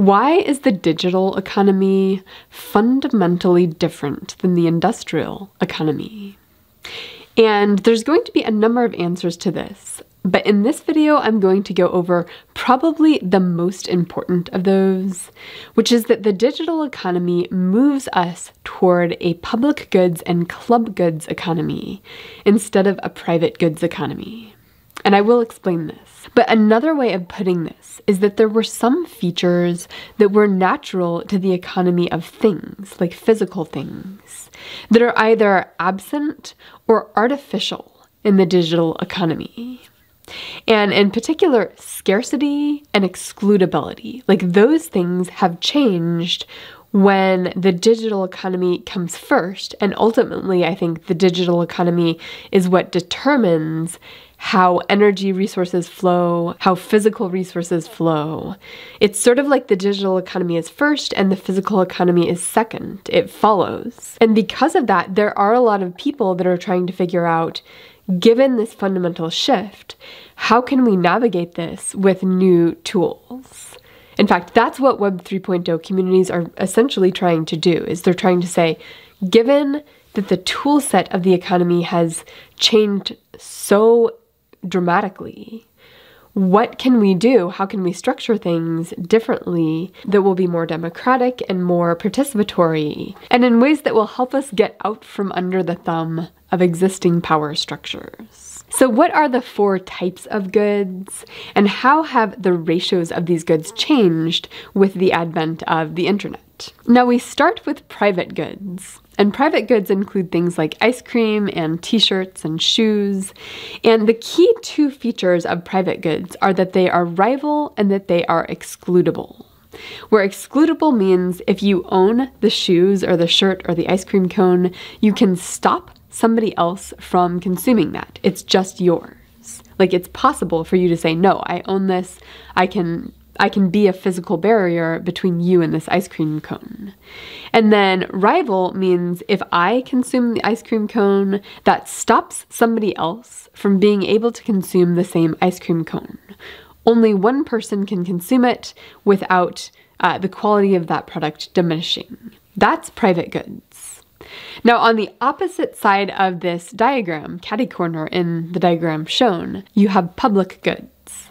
Why is the digital economy fundamentally different than the industrial economy? And there's going to be a number of answers to this, but in this video, I'm going to go over probably the most important of those, which is that the digital economy moves us toward a public goods and club goods economy instead of a private goods economy. And I will explain this. But another way of putting this is that there were some features that were natural to the economy of things, like physical things, that are either absent or artificial in the digital economy. And in particular, scarcity and excludability, like those things have changed when the digital economy comes first. And ultimately, I think the digital economy is what determines how energy resources flow, how physical resources flow. It's sort of like the digital economy is first and the physical economy is second. It follows. And because of that, there are a lot of people that are trying to figure out given this fundamental shift, how can we navigate this with new tools? In fact, that's what Web 3.0 communities are essentially trying to do is they're trying to say, given that the tool set of the economy has changed so dramatically. What can we do? How can we structure things differently that will be more democratic and more participatory, and in ways that will help us get out from under the thumb of existing power structures? So, what are the four types of goods, and how have the ratios of these goods changed with the advent of the internet? Now, we start with private goods. And private goods include things like ice cream and t shirts and shoes. And the key two features of private goods are that they are rival and that they are excludable. Where excludable means if you own the shoes or the shirt or the ice cream cone, you can stop somebody else from consuming that. It's just yours. Like it's possible for you to say, no, I own this. I can I can be a physical barrier between you and this ice cream cone. And then rival means if I consume the ice cream cone, that stops somebody else from being able to consume the same ice cream cone. Only one person can consume it without uh, the quality of that product diminishing. That's private goods. Now, on the opposite side of this diagram, catty corner in the diagram shown, you have public goods.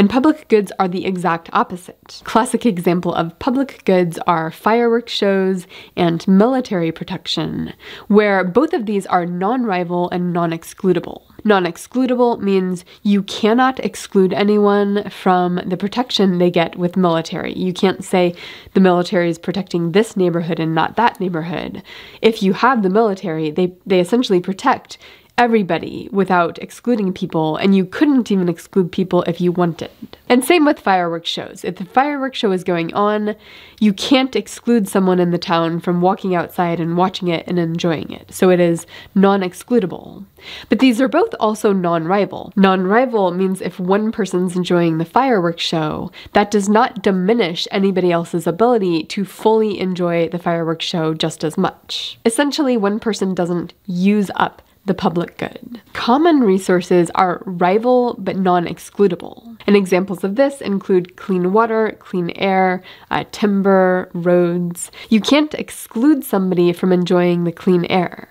And public goods are the exact opposite. Classic example of public goods are fireworks shows and military protection, where both of these are non-rival and non-excludable. Non-excludable means you cannot exclude anyone from the protection they get with military. You can't say the military is protecting this neighborhood and not that neighborhood. If you have the military, they, they essentially protect everybody without excluding people, and you couldn't even exclude people if you wanted. And same with fireworks shows. If the fireworks show is going on, you can't exclude someone in the town from walking outside and watching it and enjoying it. So it is non excludable. But these are both also non rival. Non rival means if one person's enjoying the fireworks show, that does not diminish anybody else's ability to fully enjoy the fireworks show just as much. Essentially, one person doesn't use up the public good. Common resources are rival but non excludable. And examples of this include clean water, clean air, uh, timber, roads. You can't exclude somebody from enjoying the clean air.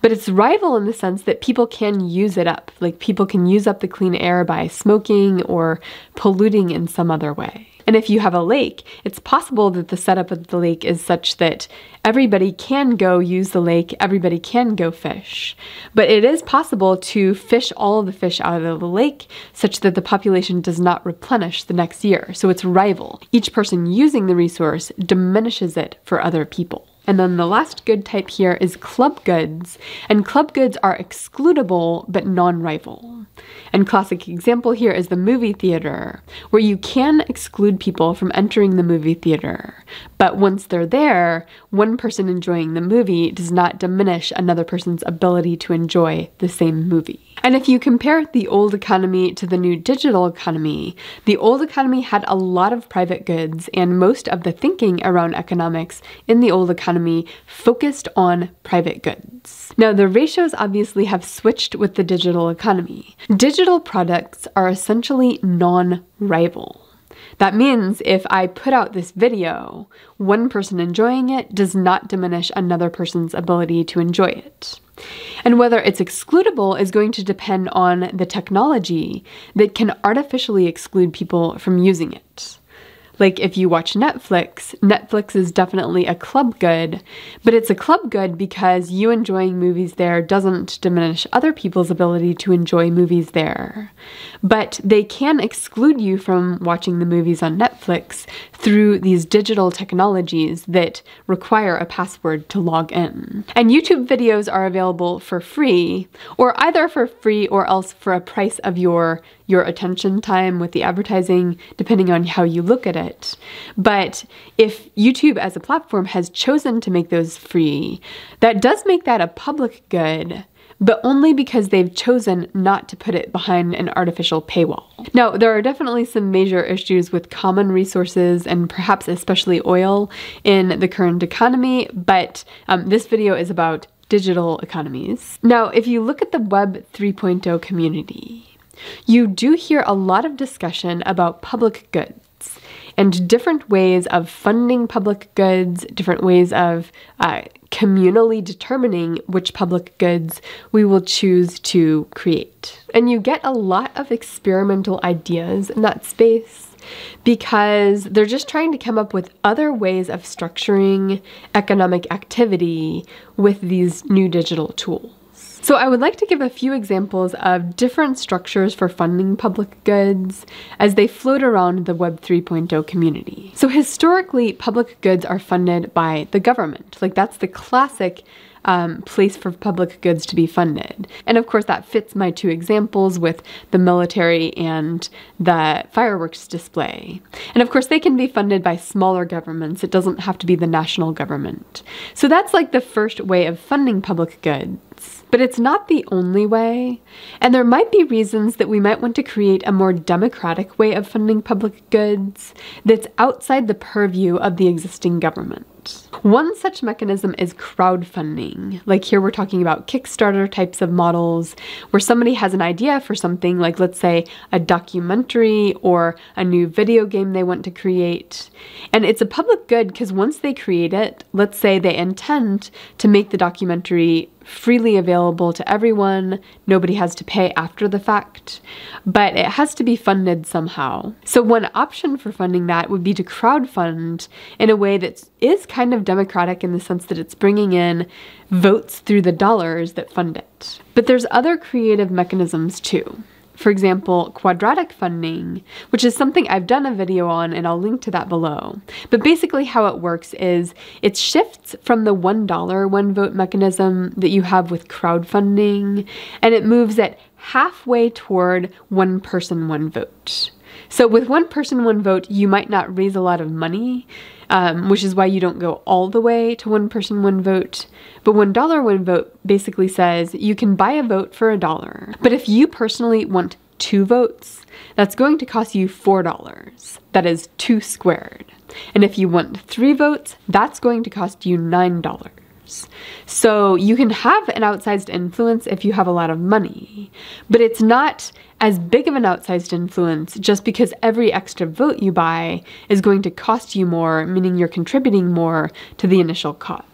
But it's rival in the sense that people can use it up. Like people can use up the clean air by smoking or polluting in some other way. And if you have a lake, it's possible that the setup of the lake is such that everybody can go use the lake, everybody can go fish. But it is possible to fish all of the fish out of the lake such that the population does not replenish the next year. So it's rival. Each person using the resource diminishes it for other people. And then the last good type here is club goods. And club goods are excludable but non rival. And classic example here is the movie theater, where you can exclude people from entering the movie theater. But once they're there, one person enjoying the movie does not diminish another person's ability to enjoy the same movie. And if you compare the old economy to the new digital economy, the old economy had a lot of private goods, and most of the thinking around economics in the old economy focused on private goods. Now, the ratios obviously have switched with the digital economy. Digital products are essentially non rival. That means if I put out this video, one person enjoying it does not diminish another person's ability to enjoy it. And whether it's excludable is going to depend on the technology that can artificially exclude people from using it. Like if you watch Netflix, Netflix is definitely a club good, but it's a club good because you enjoying movies there doesn't diminish other people's ability to enjoy movies there. But they can exclude you from watching the movies on Netflix through these digital technologies that require a password to log in. And YouTube videos are available for free, or either for free or else for a price of your your attention time with the advertising, depending on how you look at it. But if YouTube as a platform has chosen to make those free, that does make that a public good but only because they've chosen not to put it behind an artificial paywall. Now, there are definitely some major issues with common resources and perhaps especially oil in the current economy, but um, this video is about digital economies. Now, if you look at the Web 3.0 community, you do hear a lot of discussion about public goods and different ways of funding public goods, different ways of uh, communally determining which public goods we will choose to create. And you get a lot of experimental ideas in that space because they're just trying to come up with other ways of structuring economic activity with these new digital tools. So I would like to give a few examples of different structures for funding public goods as they float around the Web 3.0 community. So historically, public goods are funded by the government. Like that's the classic um, place for public goods to be funded. And of course, that fits my two examples with the military and the fireworks display. And of course, they can be funded by smaller governments. It doesn't have to be the national government. So that's like the first way of funding public goods. But it's not the only way, and there might be reasons that we might want to create a more democratic way of funding public goods that's outside the purview of the existing government. One such mechanism is crowdfunding. Like here, we're talking about Kickstarter types of models where somebody has an idea for something, like let's say a documentary or a new video game they want to create. And it's a public good because once they create it, let's say they intend to make the documentary freely available to everyone. Nobody has to pay after the fact, but it has to be funded somehow. So, one option for funding that would be to crowdfund in a way that is kind of democratic in the sense that it's bringing in votes through the dollars that fund it. But there's other creative mechanisms too. For example, quadratic funding, which is something I've done a video on and I'll link to that below. But basically how it works is it shifts from the $1 one vote mechanism that you have with crowdfunding and it moves it halfway toward one person, one vote. So with one person, one vote, you might not raise a lot of money, um, which is why you don't go all the way to one person, one vote. But one dollar, one vote basically says you can buy a vote for a dollar. But if you personally want two votes, that's going to cost you $4. That is two squared. And if you want three votes, that's going to cost you $9. So you can have an outsized influence if you have a lot of money, but it's not as big of an outsized influence just because every extra vote you buy is going to cost you more, meaning you're contributing more to the initial cost.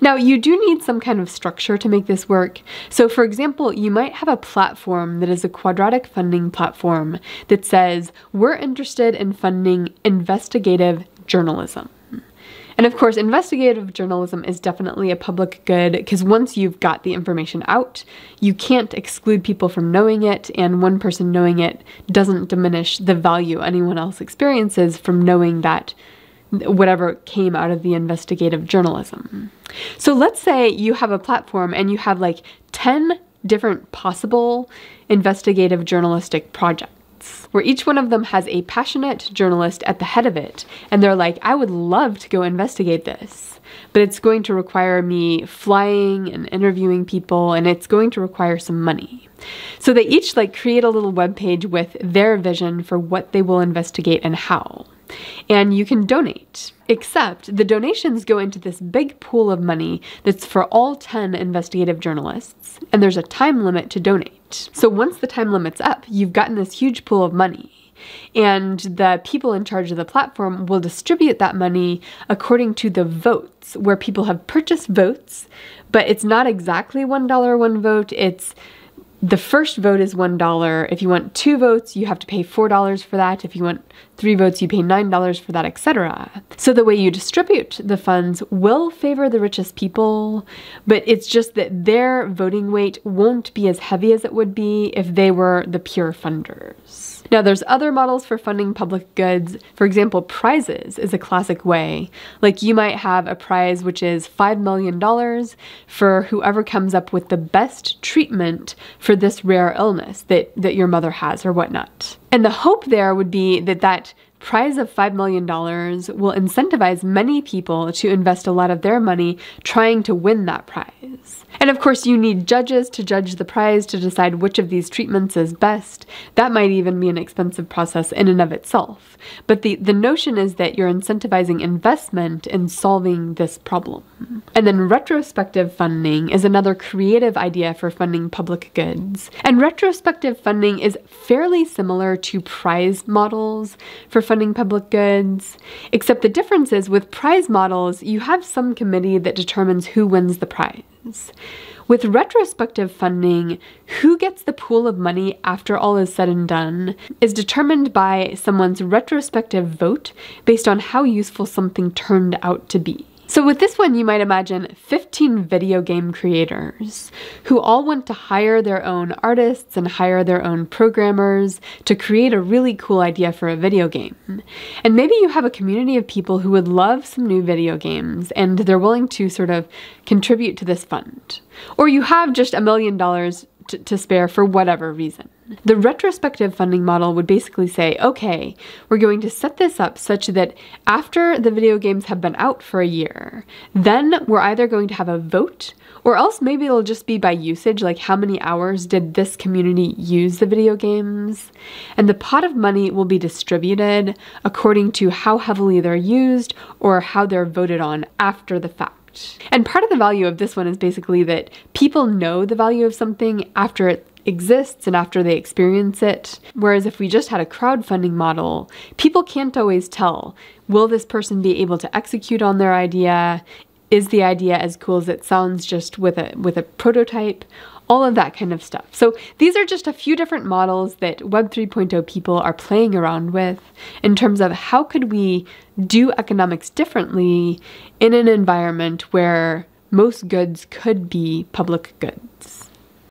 Now, you do need some kind of structure to make this work. So, for example, you might have a platform that is a quadratic funding platform that says, We're interested in funding investigative journalism. And of course, investigative journalism is definitely a public good because once you've got the information out, you can't exclude people from knowing it, and one person knowing it doesn't diminish the value anyone else experiences from knowing that whatever came out of the investigative journalism. So let's say you have a platform and you have like 10 different possible investigative journalistic projects where each one of them has a passionate journalist at the head of it, and they're like, I would love to go investigate this, but it's going to require me flying and interviewing people, and it's going to require some money. So they each like create a little web page with their vision for what they will investigate and how. And you can donate. Except the donations go into this big pool of money that's for all 10 investigative journalists, and there's a time limit to donate. So once the time limit's up, you've gotten this huge pool of money. And the people in charge of the platform will distribute that money according to the votes, where people have purchased votes, but it's not exactly $1 one vote. It's the first vote is $1. If you want two votes, you have to pay $4 for that. If you want three votes, you pay $9 for that, etc. So the way you distribute the funds will favor the richest people, but it's just that their voting weight won't be as heavy as it would be if they were the pure funders. Now, there's other models for funding public goods. For example, prizes is a classic way. Like you might have a prize which is $5 million for whoever comes up with the best treatment for this rare illness that, that your mother has or whatnot. And the hope there would be that that prize of $5 million will incentivize many people to invest a lot of their money trying to win that prize. And of course, you need judges to judge the prize to decide which of these treatments is best. That might even be an expensive process in and of itself. But the, the notion is that you're incentivizing investment in solving this problem. And then retrospective funding is another creative idea for funding public goods. And retrospective funding is fairly similar to prize models for funding public goods, except the difference is with prize models, you have some committee that determines who wins the prize. With retrospective funding, who gets the pool of money after all is said and done is determined by someone's retrospective vote based on how useful something turned out to be. So with this one, you might imagine 15 video game creators who all want to hire their own artists and hire their own programmers to create a really cool idea for a video game. And maybe you have a community of people who would love some new video games and they're willing to sort of contribute to this fund. Or you have just a million dollars to spare for whatever reason. The retrospective funding model would basically say, okay, we're going to set this up such that after the video games have been out for a year, then we're either going to have a vote or else maybe it'll just be by usage, like how many hours did this community use the video games? And the pot of money will be distributed according to how heavily they're used or how they're voted on after the fact. And part of the value of this one is basically that people know the value of something after it exists and after they experience it. Whereas if we just had a crowdfunding model, people can't always tell will this person be able to execute on their idea? Is the idea as cool as it sounds just with a with a prototype? all of that kind of stuff. So these are just a few different models that Web 3.0 people are playing around with in terms of how could we do economics differently in an environment where most goods could be public goods.